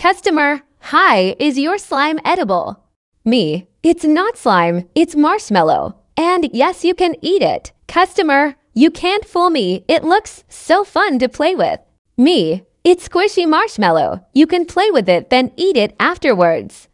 Customer, hi, is your slime edible? Me, it's not slime, it's marshmallow. And yes, you can eat it. Customer, you can't fool me, it looks so fun to play with. Me, it's squishy marshmallow. You can play with it, then eat it afterwards.